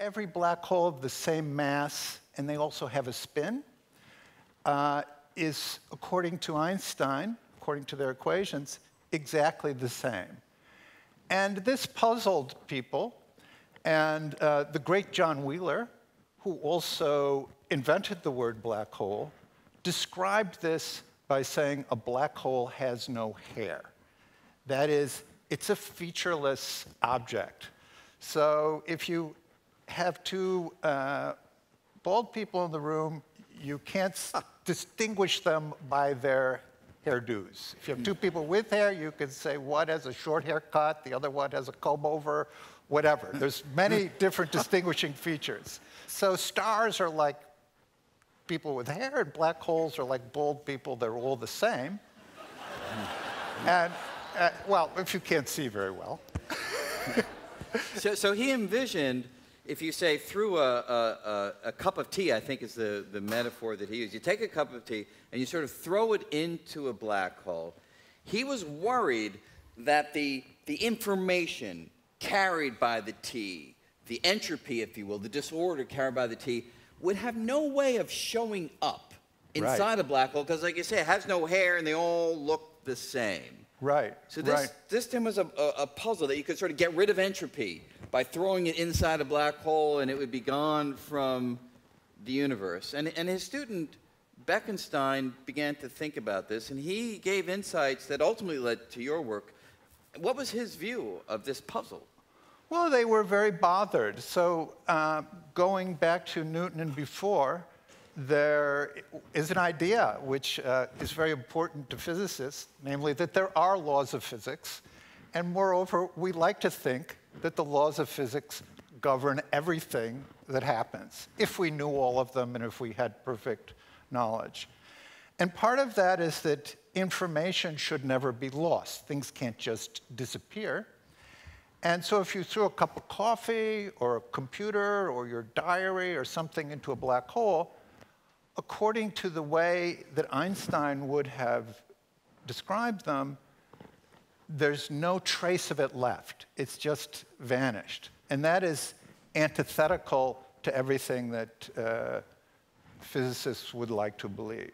every black hole of the same mass, and they also have a spin, uh, is, according to Einstein, according to their equations, exactly the same. And this puzzled people, and uh, the great John Wheeler, who also invented the word black hole, described this by saying a black hole has no hair. That is, it's a featureless object. So if you have two uh, bald people in the room, you can't distinguish them by their hairdos. If you have two people with hair, you can say one has a short haircut, the other one has a comb over, whatever. There's many different distinguishing features. So stars are like people with hair, and black holes are like bald people. They're all the same. and, uh, well, if you can't see very well. so, so he envisioned if you say through a, a, a, cup of tea, I think is the, the metaphor that he used. You take a cup of tea and you sort of throw it into a black hole. He was worried that the, the information carried by the tea, the entropy, if you will, the disorder carried by the tea, would have no way of showing up inside right. a black hole because, like you say, it has no hair and they all look the same. Right. So this, right. this him was a, a, a, puzzle that you could sort of get rid of entropy by throwing it inside a black hole and it would be gone from the universe. And, and his student, Bekenstein, began to think about this and he gave insights that ultimately led to your work. What was his view of this puzzle? Well, they were very bothered. So uh, going back to Newton and before, there is an idea which uh, is very important to physicists, namely that there are laws of physics. And moreover, we like to think that the laws of physics govern everything that happens, if we knew all of them and if we had perfect knowledge. And part of that is that information should never be lost. Things can't just disappear. And so if you threw a cup of coffee or a computer or your diary or something into a black hole, according to the way that Einstein would have described them, there's no trace of it left. It's just vanished. And that is antithetical to everything that uh, physicists would like to believe.